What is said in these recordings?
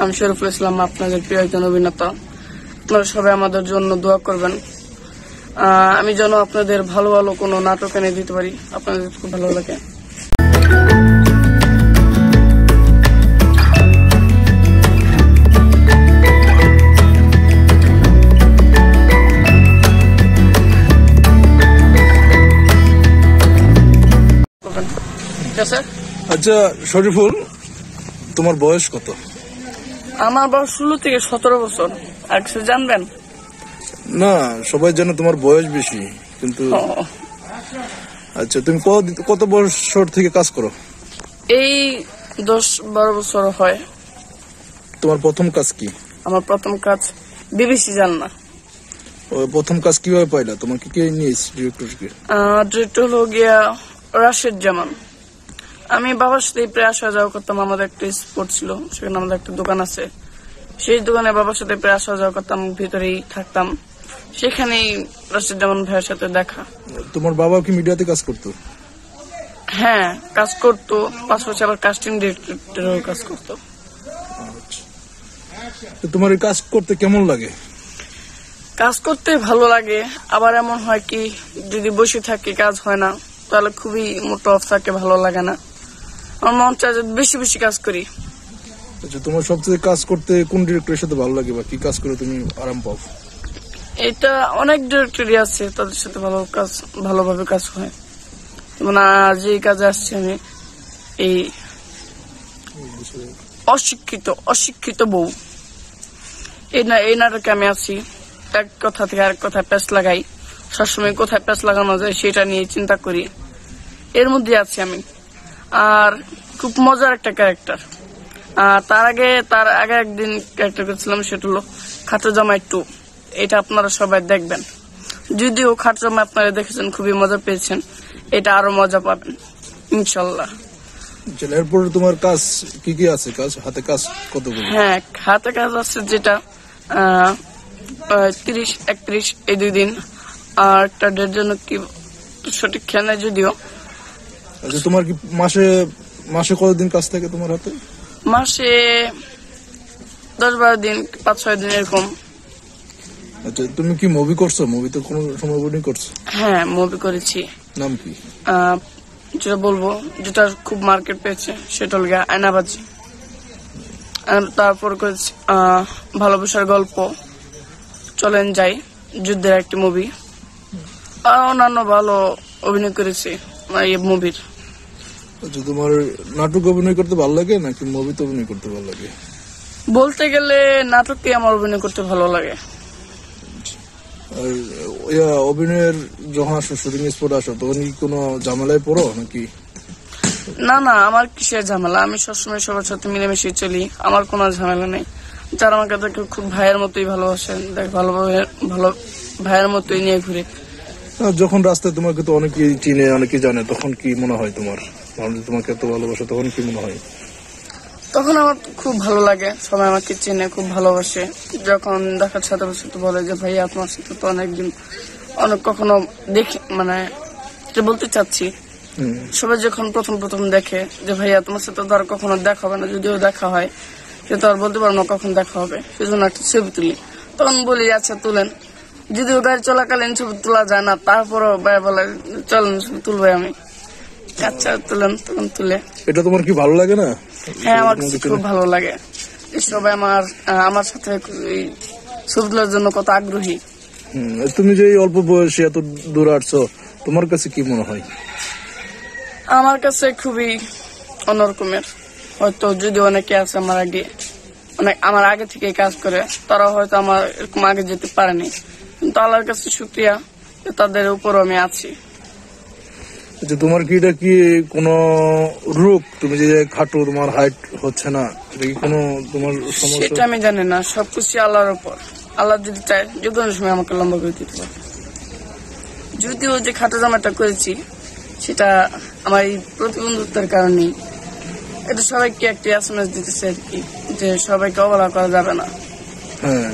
আমি শরীফুল ইসলাম, আপনাদের প্রিয় একজন অভিনেতা। আপনারা সবাই আমাদের জন্য দোয়া করবেন। আমি যেন আপনাদের ভালো ভালো কোনো নাটক এনে দিতে পারি। আপনাদের খুব ভালো লাগে। আচ্ছা শরীফুল, তোমার বয়স কত? আমার বয়স ষোলো থেকে সতেরো বছর। আর কিছু জানবেন? না সবাই জানে তোমার বয়স বেশি কিন্তু আচ্ছা তুমি কত- বছর থেকে কাজ করো? এই দশ বারো বছর হয়। তোমার প্রথম কাজ কি? আমার প্রথম কাজ বিবিসি জান না প্রথম কাজ কীভাবে পাইলা? তোমাকে কে নিয়েছে ডিরেক্টরকে ডিরেক্টর হলো গিয়া রাশেদ জামান। আমি বাবার সাথে প্রায় আসা যাওয়া করতাম আমাদের একটা স্পোর্ট ছিল সেখানে আমাদের একটা দোকান আছে। সেই দোকানে বাবার সাথে প্রায় আসা যাওয়া করতাম ভিতরেই থাকতাম। সেখানেই রাশেদ জামান ভাইয়ের সাথে দেখা। তোমার বাবা কি মিডিয়াতে কাজ করতো? হ্যাঁ কাজ করতো। পাশাপাশি আবার কাস্টিং ডিরেক্টরেও কাজ করতো। তো তোমার এই কাজ করতে কেমন লাগে? কাজ করতে ভালো লাগে। আবার এমন হয় কি যদি বসে থাকি কাজ হয় না তাহলে খুবই মোটো অফ থাকে ভালো লাগে না। আমার মন চায় বেশি বেশি কাজ করি। আচ্ছা তোমার সবচেয়ে কাজ করতে কোন ডিরেক্টরের সাথে ভালো লাগে বা কি কাজ করে তুমি আরাম পাও? এটা অনেক ডিরেক্টরি আছে তাদের সাথে ভালো কাজ ভালোভাবে কাজ হয়। আজ এই কাজে আসছি আমি এই অশিক্ষিত অশিক্ষিত বউ। এই না এই নাটকে আমি আছি এক কথা থেকে আরেক কথা প্যাচ লাগাই। সবসময় কোথায় প্যাচ লাগানো যায় সেটা নিয়ে চিন্তা করি। এর মধ্যে আছি আমি। আর খুব মজার একটা ক্যারেক্টার। আর তার আগে তার আগে একদিন ক্যারেক্টার করেছিলাম সেটা হলো খাটো জামাই টু। এটা আপনারা সবাই দেখবেন। যদিও খাটো জামাই আপনারা দেখেছেন খুবই মজা পেয়েছেন। এটা আরও মজা পাবেন ইনশাল্লাহ। এরপরে তোমার কাজ কি কি আছে? কাজ হাতে কাজ কতগুলো? হ্যাঁ হাতে কাজ আছে যেটা তিরিশ একত্রিশ এই দুই দিন। আর একটা ডেট জন্য কি সঠিক খেয়াল যদিও। আচ্ছা তোমার কি মাসে মাসে কতদিন কাজ থাকে তোমার হাতে? মাসে দশ বারো দিন পাঁচ ছয় দিন এরকম। আচ্ছা তুমি কি মুভি করছ? মুভি তো কোনো সময় করছ। হ্যাঁ মুভি করেছি। নাম কি? যেটা বলব যেটা খুব মার্কেট পেয়েছে সেটা হল গিয়ে আয়নাবাজি। তারপর করেছি ভালোবাসার গল্প চলেন যাই যুদ্ধের একটি মুভি আর অন্যান্য ভালো অভিনয় করেছি এই মুভির আচ্ছা তোমার নাটক অভিনয় করতে ভালো লাগে নাকি মুভিতে অভিনয় করতে ভালো লাগে? বলতে গেলে নাটককে আমার অভিনয় করতে ভালো লাগে। আর অভিনয়ের যখন আসো শুটিং স্পট আসো তখন কি কোনো ঝামেলায় পড়ো নাকি? না না আমার কিসের ঝামেলা? আমি সবসময় সবার সাথে মিলেমিশে চলি আমার কোনো ঝামেলা নেই। যারা আমাকে দেখে খুব ভাইয়ের মতোই ভালোবাসেন দেখ ভালোভাবে ভালো ভাইয়ের মতোই নিয়ে ঘুরে। যখন রাস্তায় তোমাকে তো অনেকেই চিনে অনেকেই জানে তখন কি মনে হয় তোমার? মানুষ তোমাকে এত ভালোবাসে তখন কি মনে হয়? তখন আমার খুব ভালো লাগে। সবাই আমাকে চেনে খুব ভালোবাসে। যখন দেখার সাথে সাথে বলে যে ভাই আপনার সাথে তো অনেকদিন অনেক কখনো দেখি মানে বলতে চাচ্ছি। সবাই যখন প্রথম প্রথম দেখে যে ভাইয়া তোমার সাথে তো আর কখনো দেখা হবে না যদিও দেখা হয় সে তো আর বলতে পারব না কখন দেখা হবে সেজন্য একটা ছবি তুলি। তখন বলি আচ্ছা তুলেন। যদিও গাড়ি চলাকালীন ছবি তোলা যায় না তারপরও ভাই বলে চলেন ছবি তুলবে আমি। আচ্ছা তুলেন তখন তুলে এটা তোমার কি ভালো লাগে না? হ্যাঁ আমার কাছে খুব ভালো লাগে। সবাই আমার আমার সাথে এই ছবি তোলার জন্য কত আগ্রহী। তুমি যে অল্প বয়সে এত দূর আসছো তোমার কাছে কি মনে হয়? আমার কাছে খুবই অন্যরকমের। হয়তো যদি অনেকে আছে আমার আগে অনেক আমার আগে থেকে কাজ করে তারা হয়তো আমার এরকম আগে যেতে পারেনি। কিন্তু আল্লাহর কাছে শুক্রিয়া তাদের উপর আমি আছি। আচ্ছা তোমার কি এটা কি কোনো রোগ তুমি যে খাটো তোমার হাইট হচ্ছে না এটা কি কোনো তোমার সেটা সমস্যা আমি জানি না সব সবকিছু আল্লাহর উপর। আল্লাহ যদি চায় যে কোনো সময় আমাকে লম্বা করে দিতে পারে। যদিও যে খাটো জামাটা করেছি সেটা আমার এই প্রতিবন্ধকতার কারণেই। এটা সবাইকে একটি এসএমএস দিতেছে আর কি যে সবাইকে অবহেলা করা যাবে না। হ্যাঁ।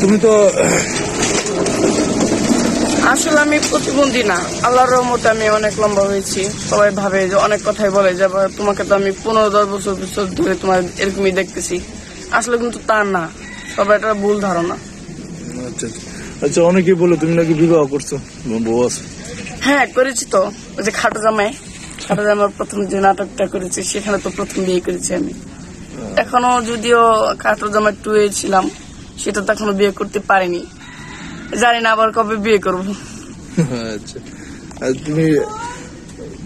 তুমি তো আসলে আমি প্রতিবন্ধী না। আল্লাহর রহমতে আমি অনেক লম্বা হয়েছি। সবাই ভাবে যে অনেক কথাই বলে যে তোমাকে তো আমি পনেরো দশ বছর বছর ধরে তোমার এরকমই দেখতেছি। আসলে কিন্তু তা না। সবাই এটা ভুল ধারণা। আচ্ছা আচ্ছা। আচ্ছা অনেকেই বলে তুমি নাকি বিবাহ করছ। বউ আছে। হ্যাঁ করেছি তো। ওই যে খাটো জামাই। খাটো জামার প্রথম যে নাটকটা করেছি সেখানে তো প্রথম বিয়ে করেছি আমি। এখনও যদিও খাটো জামাই টুয়ে ছিলাম সেটা তো এখনও বিয়ে করতে পারিনি। জানি না আবার কবে বিয়ে করব। আচ্ছা। তুমি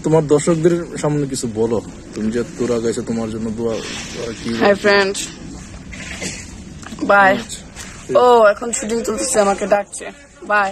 তোমার দর্শকদের সামনে কিছু বলো। তুমি যে তোরা গেছো তোমার জন্য দোয়া কি? Hi friend by. ও এখন শুটিং চলতেছে আমাকে ডাকছে। বাই